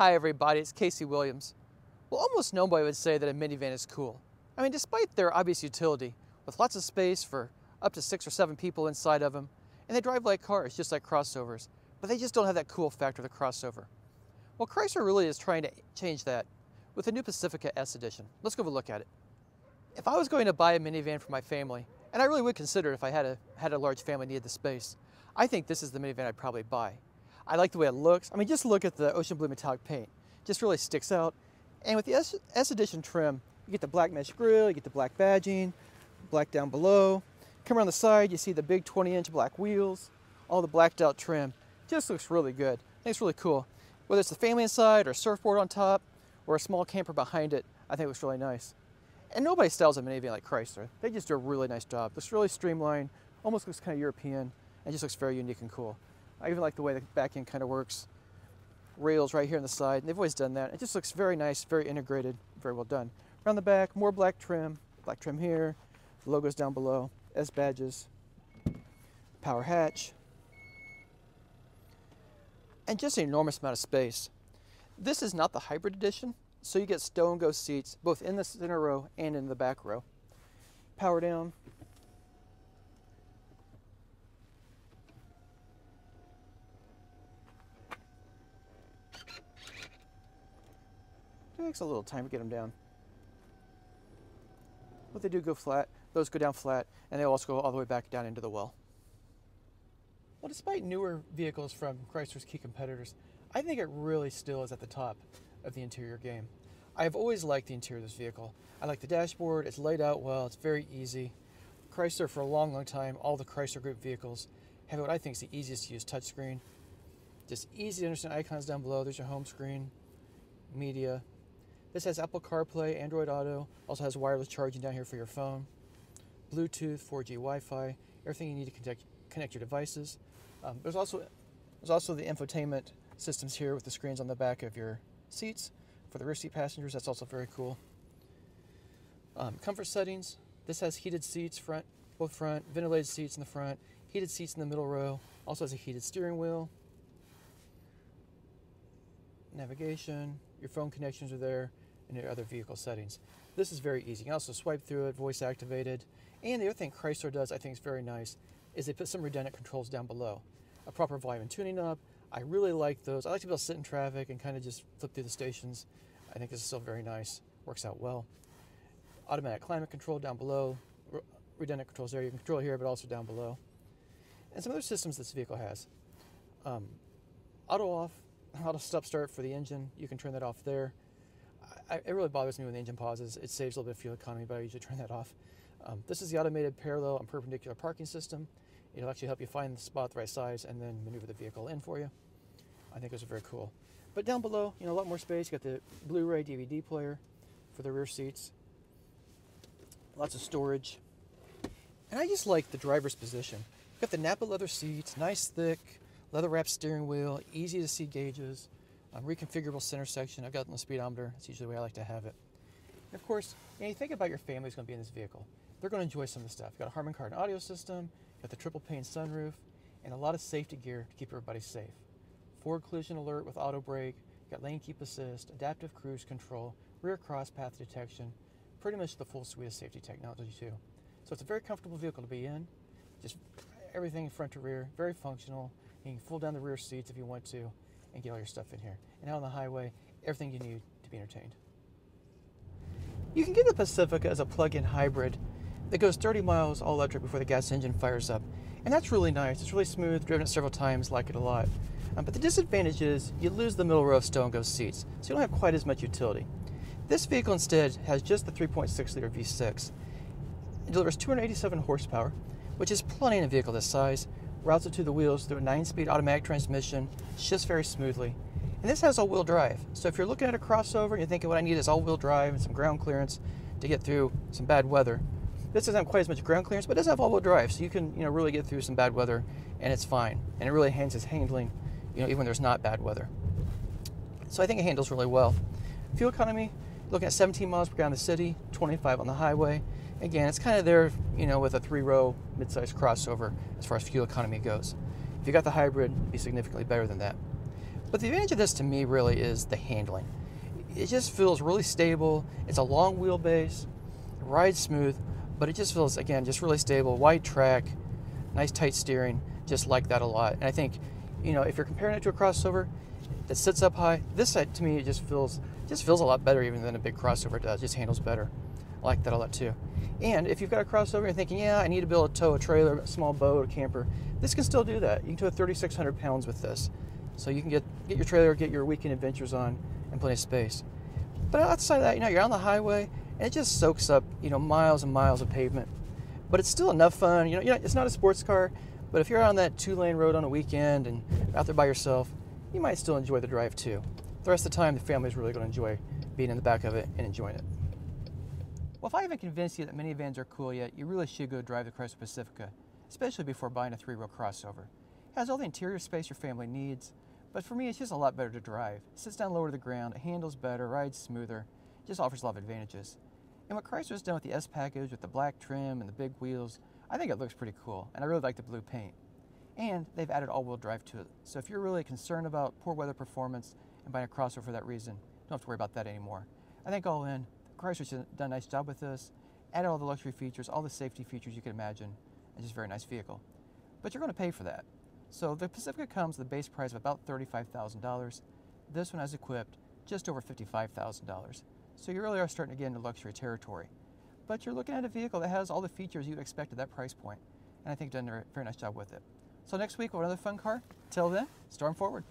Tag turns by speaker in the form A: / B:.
A: Hi everybody, it's Casey Williams. Well, almost nobody would say that a minivan is cool. I mean, despite their obvious utility, with lots of space for up to six or seven people inside of them, and they drive like cars, just like crossovers, but they just don't have that cool factor of the crossover. Well, Chrysler really is trying to change that with the new Pacifica S Edition. Let's go have a look at it. If I was going to buy a minivan for my family, and I really would consider it if I had a, had a large family needed the space, I think this is the minivan I'd probably buy. I like the way it looks. I mean, just look at the ocean blue metallic paint. Just really sticks out. And with the S, S Edition trim, you get the black mesh grille, you get the black badging, black down below. Come around the side, you see the big 20 inch black wheels, all the blacked out trim. Just looks really good. I think it's really cool. Whether it's the family inside or a surfboard on top or a small camper behind it, I think it looks really nice. And nobody styles a minivan like Chrysler. They just do a really nice job. Looks really streamlined, almost looks kind of European, and just looks very unique and cool. I even like the way the back end kind of works. Rails right here on the side, and they've always done that. It just looks very nice, very integrated, very well done. Around the back, more black trim, black trim here, logos down below, S badges, power hatch, and just an enormous amount of space. This is not the hybrid edition, so you get stow and go seats both in the center row and in the back row. Power down. Takes a little time to get them down. But they do go flat. Those go down flat, and they also go all the way back down into the well. Well, despite newer vehicles from Chrysler's key competitors, I think it really still is at the top of the interior game. I've always liked the interior of this vehicle. I like the dashboard, it's laid out well, it's very easy. Chrysler, for a long, long time, all the Chrysler Group vehicles have what I think is the easiest to use touchscreen. Just easy to understand icons down below. There's your home screen, media. This has Apple CarPlay, Android Auto, also has wireless charging down here for your phone, Bluetooth, 4G Wi Fi, everything you need to connect, connect your devices. Um, there's, also, there's also the infotainment systems here with the screens on the back of your seats. For the rear seat passengers, that's also very cool. Um, comfort settings. This has heated seats front, both front, ventilated seats in the front, heated seats in the middle row. Also has a heated steering wheel. Navigation. Your phone connections are there, and your other vehicle settings. This is very easy. You can also swipe through it, voice activated. And the other thing Chrysler does, I think, is very nice, is they put some redundant controls down below. A proper volume and tuning knob, I really like those. I like to be able to sit in traffic and kind of just flip through the stations. I think this is still very nice. Works out well. Automatic climate control down below. redundant controls there. You can control here, but also down below. And some other systems this vehicle has. Um, auto off, auto stop start for the engine. You can turn that off there. I, it really bothers me when the engine pauses. It saves a little bit of fuel economy, but I usually turn that off. Um, this is the automated parallel and perpendicular parking system. It'll actually help you find the spot the right size and then maneuver the vehicle in for you. I think those are very cool. But down below, you know, a lot more space. You got the Blu-ray DVD player for the rear seats. Lots of storage. And I just like the driver's position. You got the Nappa leather seats, nice thick, leather wrapped steering wheel, easy to see gauges, um, reconfigurable center section. I've got the speedometer. It's usually the way I like to have it. And of course, you, know, you think about your family family's going to be in this vehicle. They're going to enjoy some of the stuff. You've got a Harman Kardon audio system, Got the triple pane sunroof and a lot of safety gear to keep everybody safe. Forward collision alert with auto brake, got lane keep assist, adaptive cruise control, rear cross path detection, pretty much the full suite of safety technology too. So it's a very comfortable vehicle to be in. Just everything front to rear, very functional. You can fold down the rear seats if you want to and get all your stuff in here. And out on the highway, everything you need to be entertained. You can get the Pacifica as a plug-in hybrid that goes 30 miles all electric before the gas engine fires up. And that's really nice. It's really smooth, driven it several times, like it a lot. Um, but the disadvantage is you lose the middle row of stow and go seats, so you don't have quite as much utility. This vehicle instead has just the 3.6 liter V6. It delivers 287 horsepower, which is plenty in a vehicle this size, routes it to the wheels through a 9 speed automatic transmission, shifts very smoothly. And this has all wheel drive. So if you're looking at a crossover and you're thinking what I need is all wheel drive and some ground clearance to get through some bad weather, this doesn't have quite as much ground clearance, but it does have all-wheel drive, so you can you know really get through some bad weather, and it's fine. And it really enhances handling, you know, even when there's not bad weather. So I think it handles really well. Fuel economy, looking at 17 miles per gallon in the city, 25 on the highway. Again, it's kind of there, you know, with a three-row mid-sized crossover as far as fuel economy goes. If you got the hybrid, it'd be significantly better than that. But the advantage of this to me really is the handling. It just feels really stable. It's a long wheelbase, it rides smooth, but it just feels, again, just really stable. Wide track, nice tight steering, just like that a lot. And I think, you know, if you're comparing it to a crossover that sits up high, this side to me it just feels just feels a lot better even than a big crossover does. Just handles better. Like that a lot too. And if you've got a crossover you're thinking, yeah, I need to be able to tow a trailer, a small boat, a camper, this can still do that. You can tow 3,600 pounds with this. So you can get, get your trailer, get your weekend adventures on, and plenty of space. But outside of that, you know, you're on the highway, and it just soaks up, you know, miles and miles of pavement. But it's still enough fun. You know, you know it's not a sports car, but if you're on that two-lane road on a weekend and out there by yourself, you might still enjoy the drive too. The rest of the time, the family's really going to enjoy being in the back of it and enjoying it. Well, if I haven't convinced you that minivans are cool yet, you really should go drive the Chrysler Pacifica, especially before buying a three-row crossover. It has all the interior space your family needs, but for me, it's just a lot better to drive. It sits down lower to the ground, it handles better, rides smoother, just offers a lot of advantages. And what Chrysler's done with the S package, with the black trim and the big wheels, I think it looks pretty cool, and I really like the blue paint. And they've added all-wheel drive to it, so if you're really concerned about poor weather performance and buying a crossover for that reason, don't have to worry about that anymore. I think all in, Chrysler's done a nice job with this, added all the luxury features, all the safety features you can imagine, and just a very nice vehicle. But you're going to pay for that. So the Pacifica comes with a base price of about $35,000. This one has equipped just over $55,000. So you really are starting to get into luxury territory. But you're looking at a vehicle that has all the features you'd expect at that price point, and I think done a very nice job with it. So next week, we'll another fun car. Till then, storm forward.